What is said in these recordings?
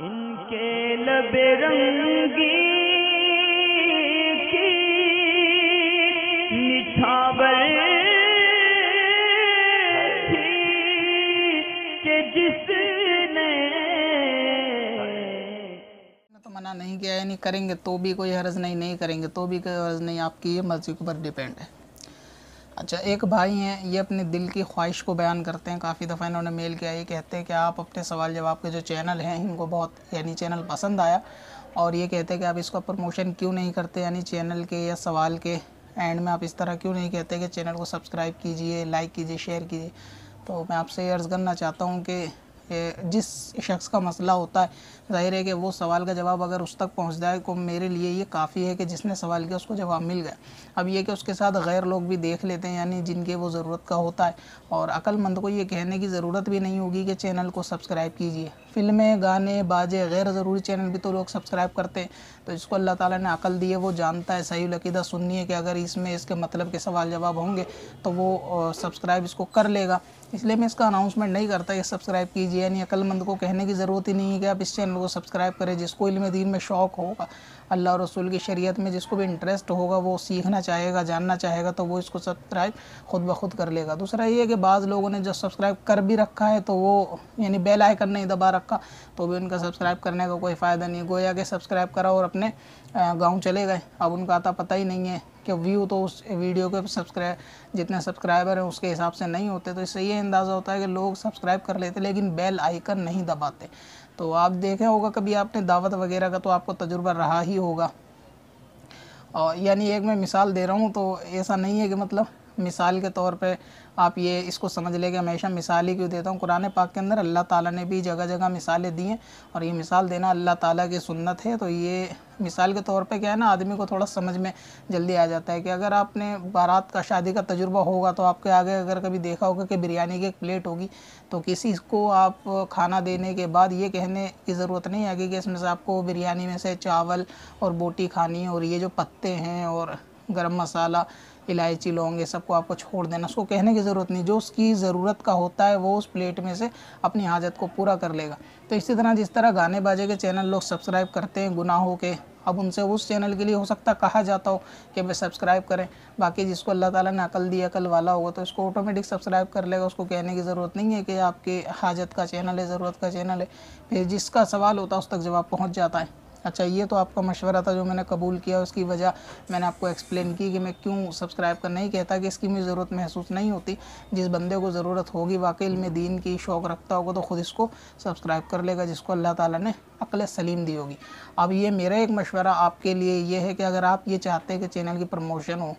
इनके लबे रंगी जिसने तो मना नहीं किया यानी करेंगे तो भी कोई हर्ज नहीं नहीं करेंगे तो भी कोई हर्ज नहीं, आपकी ये मर्ज़ी के ऊपर डिपेंड है। अच्छा एक भाई हैं, ये अपने दिल की ख्वाहिश को बयान करते हैं। काफ़ी दफ़ा इन्होंने मेल किया, ये कहते हैं कि आप अपने सवाल जवाब के जो चैनल हैं, इनको बहुत यानी चैनल पसंद आया और ये कहते हैं कि आप इसका प्रमोशन क्यों नहीं करते? यानी चैनल के या सवाल के एंड में आप इस तरह क्यों नहीं कहते कि चैनल को सब्सक्राइब कीजिए, लाइक कीजिए, शेयर कीजिए? तो मैं आपसे ये अर्ज़ करना चाहता हूँ कि जिस शख्स का मसला होता है, ज़ाहिर है कि वो सवाल का जवाब अगर उस तक पहुँच जाए तो मेरे लिए ये काफ़ी है कि जिसने सवाल किया उसको जवाब मिल गया। अब ये कि उसके साथ गैर लोग भी देख लेते हैं, यानी जिनके वो ज़रूरत का होता है, और अक्लमंद को ये कहने की ज़रूरत भी नहीं होगी कि चैनल को सब्सक्राइब कीजिए। फ़िल्में, गाने, बाजे, गैर ज़रूरी चैनल भी तो लोग सब्सक्राइब करते हैं। तो इसको अल्लाह ताला ने अकल दी है, वो जानता है, सही लकीदा सुननी है कि अगर इसमें इसके मतलब के सवाल जवाब होंगे तो वो सब्सक्राइब इसको कर लेगा। इसलिए मैं इसका अनाउंसमेंट नहीं करता कि सब्सक्राइब कीजिए। यानी अकलमंद को कहने की ज़रूरत ही नहीं है कि आप इस चैनल को सब्सक्राइब करें, जिसको इल्म दीन में शौक़ होगा, अल्लाह रसूल की शरीयत में जिसको भी इंटरेस्ट होगा, वो सीखना चाहेगा, जानना चाहेगा तो वो इसको सब्सक्राइब खुद ब खुद कर लेगा। दूसरा ये है कि बाज़ लोगों ने जो सब्सक्राइब कर भी रखा है तो वो, यानी बेल आइकन नहीं दबा रखा तो भी उनका सब्सक्राइब करने का कोई फ़ायदा नहीं गोया कि सब्सक्राइब करा और अपने गाँव चले गए, अब उनका आता पता ही नहीं है कि व्यू तो उस वीडियो के सब्सक्राइब जितने सब्सक्राइबर हैं उसके हिसाब से नहीं होते तो इससे ये अंदाज़ा होता है कि लोग सब्सक्राइब कर लेते, लेकिन बेल आइकन नहीं दबाते। तो आप देखे होगा कभी आपने दावत वगैरह का तो आपको तजुर्बा रहा ही होगा। और यानी एक मैं मिसाल दे रहा हूँ तो ऐसा नहीं है कि मतलब मिसाल के तौर पे आप ये इसको समझ लें कि हमेशा मिसाल ही क्यों देता हूँ? कुरान पाक के अंदर अल्लाह ताला ने भी जगह जगह मिसालें दी हैं और ये मिसाल देना अल्लाह ताला की सुन्नत है। तो ये मिसाल के तौर पे क्या है ना, आदमी को थोड़ा समझ में जल्दी आ जाता है कि अगर आपने बारात का, शादी का तजुर्बा होगा तो आपके आगे अगर कभी देखा होगा कि बिरयानी की एक प्लेट होगी तो किसी को आप खाना देने के बाद ये कहने की ज़रूरत नहीं आएगी कि इसमें से आपको बिरयानी में से चावल और बोटी खानी है और ये जो पत्ते हैं और गर्म मसाला इलायची, लौंग, ये सबको आपको छोड़ देना, उसको कहने की ज़रूरत नहीं। जो उसकी ज़रूरत का होता है, वो उस प्लेट में से अपनी हाजत को पूरा कर लेगा। तो इसी तरह जिस तरह गाने बाजे के चैनल लोग सब्सक्राइब करते हैं, गुनाहों के, अब उनसे उस चैनल के लिए हो सकता कहा जाता हो कि भाई सब्सक्राइब करें। बाकी जिसको अल्लाह ताला ने अकल दी अकल वाला होगा तो इसको ऑटोमेटिक सब्सक्राइब कर लेगा। उसको कहने की ज़रूरत नहीं है कि आपके हाजत का चैनल है, ज़रूरत का चैनल है। फिर जिसका सवाल होता है, उस तक जवाब पहुँच जाता है। अच्छा ये तो आपका मशवरा था जो मैंने कबूल किया, उसकी वजह मैंने आपको एक्सप्लेन की कि मैं क्यों सब्सक्राइब कर नहीं कहता कि इसकी मुझे ज़रूरत महसूस नहीं होती। जिस बंदे को ज़रूरत होगी, वाकई में दीन की शौक़ रखता होगा तो ख़ुद इसको सब्सक्राइब कर लेगा, जिसको अल्लाह ताला ने अकल सलीम दी होगी। अब ये मेरा एक मशवरा आपके लिए ये है कि अगर आप ये चाहते हैं कि चैनल की प्रमोशन हो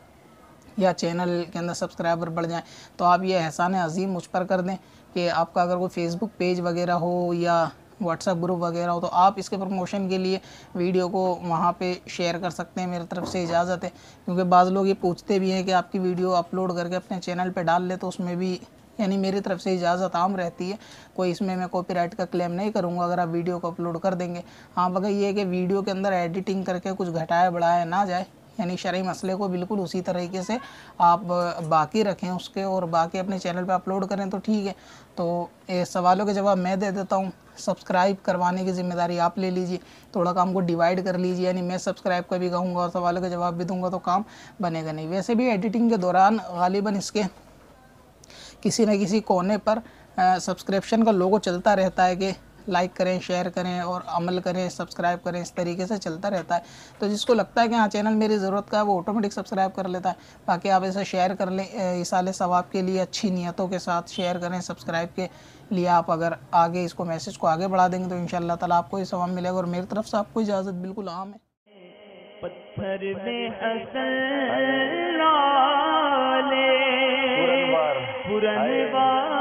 या चैनल के अंदर सब्सक्राइबर बढ़ जाएँ तो आप ये एहसान अजीम मुझ पर कर दें कि आपका अगर कोई फेसबुक पेज वगैरह हो या व्हाट्सएप ग्रुप वगैरह हो तो आप इसके प्रमोशन के लिए वीडियो को वहाँ पे शेयर कर सकते हैं मेरी तरफ़ से इजाज़त है। क्योंकि बाज़ लोग ये पूछते भी हैं कि आपकी वीडियो अपलोड करके अपने चैनल पे डाल ले तो उसमें भी यानी मेरी तरफ़ से इजाज़त आम रहती है। कोई इसमें मैं कॉपीराइट का क्लेम नहीं करूँगा, अगर आप वीडियो को अपलोड कर देंगे। हाँ मगर ये है कि वीडियो के अंदर एडिटिंग करके कुछ घटाया बढ़ाया ना जाए। यानी शर्य मसले को बिल्कुल उसी तरीके से आप बाकी रखें उसके और बाकी अपने चैनल पे अपलोड करें तो ठीक है। तो सवालों के जवाब मैं दे देता हूँ। सब्सक्राइब करवाने की ज़िम्मेदारी आप ले लीजिए। थोड़ा काम को डिवाइड कर लीजिए, यानी मैं सब्सक्राइब का भी कहूँगा और सवालों के जवाब भी दूँगा तो काम बनेगा नहीं। वैसे भी एडिटिंग के दौरान गालिबा इसके किसी न किसी कोने पर सब्सक्रिप्शन का लोगो चलता रहता है कि लाइक करें शेयर करें और अमल करें सब्सक्राइब करें इस तरीके से चलता रहता है। तो जिसको लगता है कि हाँ चैनल मेरी ज़रूरत का है वो ऑटोमेटिक सब्सक्राइब कर लेता है। बाकी आप इसे शेयर कर लें इसाले सवाब के लिए अच्छी नीयतों के साथ शेयर करें सब्सक्राइब के लिए आप अगर आगे इसको मैसेज को आगे बढ़ा देंगे तो इन ताला आपको ये सवाब मिलेगा और मेरी तरफ़ से आपको इजाज़त बिल्कुल आम है। पत्थर में पुरनवार।